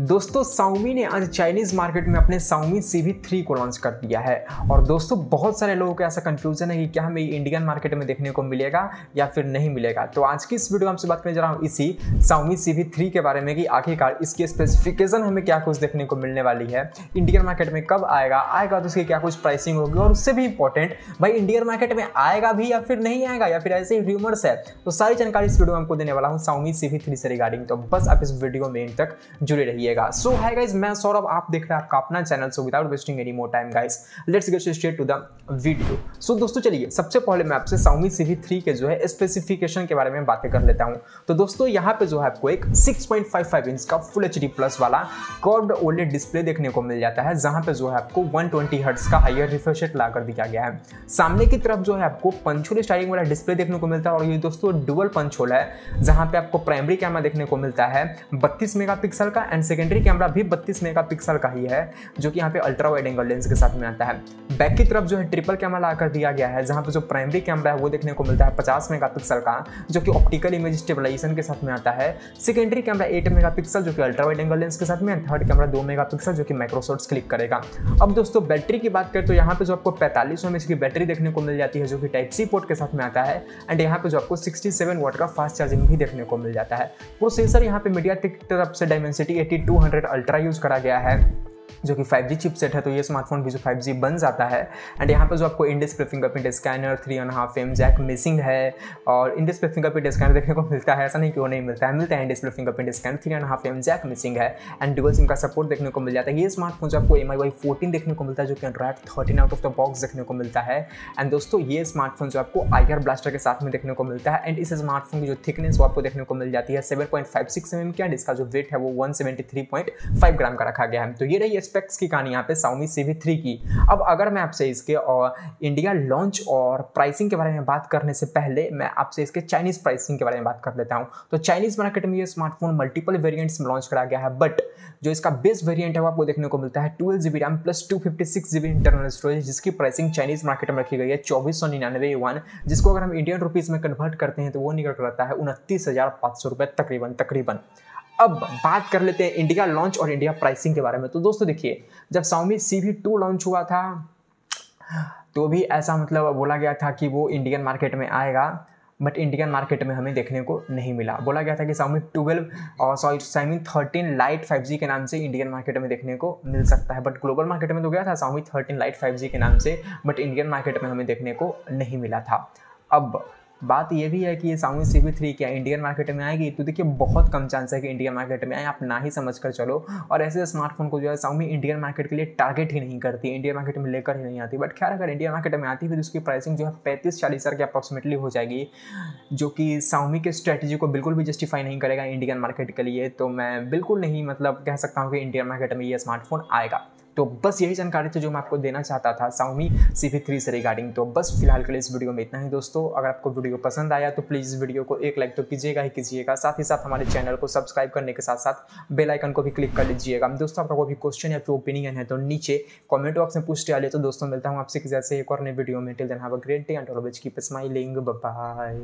दोस्तों साउमी ने आज चाइनीज़ मार्केट में अपने साउमी सी वी थ्री को लॉन्च कर दिया है। और दोस्तों, बहुत सारे लोगों को ऐसा कंफ्यूजन है कि क्या हमें इंडियन मार्केट में देखने को मिलेगा या फिर नहीं मिलेगा। तो आज की इस वीडियो में आपसे बात करने जा रहा हूँ इसी साउमी सी वी थ्री के बारे में कि आखिरकार इसकी स्पेसिफिकेशन हमें क्या कुछ देखने को मिलने वाली है। इंडियन मार्केट में कब आएगा? आएगा तो उसकी क्या कुछ प्राइसिंग होगी और उससे भी इंपॉर्टेंट भाई इंडियन मार्केट में आएगा भी या फिर नहीं आएगा या फिर ऐसे ही र्यूमर्स है तो सारी जानकारी इस वीडियो में आपको देने वाला हूँ साउमी सी थ्री से रिगार्डिंग तो बस आप इस वीडियो में इन तक जुड़े रहिएगा सो है गाइज़ मैं सौरभ, आप देख रहे हैं आपका अपना channel so without wasting any more time guys let's get straight to the video so दोस्तों, चलिए, सबसे पहले मैं आपसे साउमी सी थ्री के जो है स्पेसिफिकेशन के बारे में बातें कर लेता हूँ। तो दोस्तों, यहाँ पे जो है आपको एक 6.55 इंच का फुल एच प्लस वाला कर्व्ड ओलेड डिस्प्ले देखने को मिल जाता है, जहाँ पे जो है आपको 120 ट्वेंटी का हाइयर रिफ्रेश रेट ला कर दिया गया है। सामने की तरफ़ जो है आपको पंचोल स्टाइलिंग वाला डिस्प्ले देखने को मिलता है और ये दोस्तों डुअल पंचोल है, जहाँ पे आपको प्राइमरी कैमरा देखने को मिलता है, बत्तीस मेगापिक्सल का एंड सेकेंडरी कैमरा भी बत्तीस मेगापिक्सल का ही है, जो कि यहाँ पे अल्ट्रा वाइड एंगल लेंस के साथ में आता है। बैक की तरफ़ जो है ट्रिपल कैमरा ला कर दिया गया है, जहाँ पे जो प्राइमरी कैमरा है, वो देखने को मिलता है पचास मेगापिक्सल का, जो कि ऑप्टिकल इमेज स्टेबलाइजेशन के साथ में आता है। सेकेंडरी कैमरा एट मेगापिक्सल जो कि अल्ट्रा वाइड एंगल लेंस के साथ में थर्ड कैमरा दो मेगापिक्सल जो कि माइक्रोसॉफ्ट क्लिक करेगा। अब दोस्तों बैटरी की बात करें तो यहाँ पे जो आपको पैंतालीस एम की बैटरी देखने को मिल जाती है, जो कि टाइप सी पोर्ट के साथ में आता है एंड यहाँ पे जो आपको 67 वाट का फास्ट चार्जिंग भी देखने को मिल जाता है। प्रोसेसर यहाँ पे मीडिया की तरफ़ से डायमेंसिटी 8200 अल्ट्रा यूज़ करा गया है। जो कि 5G चिपसेट है तो ये स्मार्टफ़ोन भी जो 5G बन जाता है। एंड यहाँ पे जो आपको in display fingerprint scanner three and half M jack missing है। और इन फिंगरप्रिंट स्कैनर देखने को मिलता है, ऐसा नहीं कि वो नहीं मिलता है मिलता है in fingerprint scanner three and half M jack missing है। एंड डुअल सिम का सपोर्ट देखने को मिल जाता है। ये स्मार्टफ़ोन जो आपको एम आई वाई फोर्टीन देखने को मिलता है, जो कि Android thirteen out of the box देखने को मिलता है। एंड दोस्तों, ये स्मार्टफ़ोन जो आपको आयर ब्लास्टर के साथ में देखने को मिलता है। एंड इस स्मार्टफ़ोन की जो थिकनेस वो आपको देखने को मिल जाती है seven point five six M M की एंड इसका जो वेट है, वो one seventy three point five gram का रखा गया है। तो ये रही स्पेक्स की कहानी यहाँ पे साउमी सी थ्री की। अब अगर मैं आपसे इसके और इंडिया लॉन्च और प्राइसिंग के बारे में बात करने से पहले मैं आपसे इसके चाइनीज़ प्राइसिंग के बारे में बात कर लेता हूँ। तो चाइनीज़ मार्केट में ये स्मार्टफ़ोन मल्टीपल वेरियंट्स में लॉन्च करा गया है बट जो इसका बेस्ट वेरियंट है वो आपको देखने को मिलता है twelve G B RAM plus two fifty six G B internal storage जिसकी प्राइसिंग चाइनीज़ मार्केट में रखी गई है, चौबीस सौ निन्यानवे वन जिसको अगर हम इंडियन रुपीज़ में कन्वर्ट करते हैं तो वो निकल कर आता है उनतीस हज़ार पाँच सौ रुपये तकरीबन तकरीबन। अब बात कर लेते हैं इंडिया लॉन्च और इंडिया प्राइसिंग के बारे में। तो दोस्तों देखिए, जब Xiaomi C we two launch हुआ था तो भी ऐसा मतलब बोला गया था कि वो इंडियन मार्केट में आएगा बट इंडियन मार्केट में हमें देखने को नहीं मिला। बोला गया था कि साउमी ट्वेल्व और sorry Xiaomi thirteen lite five G के नाम से इंडियन मार्केट में देखने को मिल सकता है। बट ग्लोबल मार्केट में तो गया था Xiaomi thirteen lite five G के नाम से बट इंडियन मार्केट में हमें देखने को नहीं मिला था। अब बात ये भी है कि ये साउमी सी वी थ्री क्या इंडियन मार्केट में आएगी? तो देखिए, बहुत कम चांस है कि इंडियन मार्केट में आए, आप ना ही समझ कर चलो। और ऐसे स्मार्टफ़ोन को जो है साउमी इंडियन मार्केट के लिए टारगेट ही नहीं करती इंडियन मार्केट में लेकर ही नहीं आती। बट खैर, अगर इंडियन मार्केट में आती है तो उसकी प्राइसिंग जो है पैंतीस चालीस हज़ार की अप्रॉक्सीमेटली हो जाएगी, जो कि साउमी के स्ट्रैटेजी को बिल्कुल भी जस्टिफाई नहीं करेगा इंडियन मार्केट के लिए। तो मैं बिल्कुल नहीं मतलब कह सकता हूँ कि इंडियन मार्केट में ये स्मार्टफ़ोन आएगा। तो बस यही जानकारी थी जो मैं आपको देना चाहता था साउमी सी वी थ्री से रिगार्डिंग तो बस फ़िलहाल के लिए इस वीडियो में इतना ही दोस्तों। अगर आपको वीडियो पसंद आया तो प्लीज़ इस वीडियो को एक लाइक तो कीजिएगा ही कीजिएगा। साथ ही साथ हमारे चैनल को सब्सक्राइब करने के साथ साथ बेल आइकन को भी क्लिक कर लीजिएगा। दोस्तों, आपका कोई भी क्वेश्चन या फिर ओपिनियन है तो नीचे कॉमेंट बॉक्स में पूछते आलिए तो दोस्तों, मिलता हूँ आपसे जैसे एक और नई वीडियो में। Till then have a great day and always keep smiling bye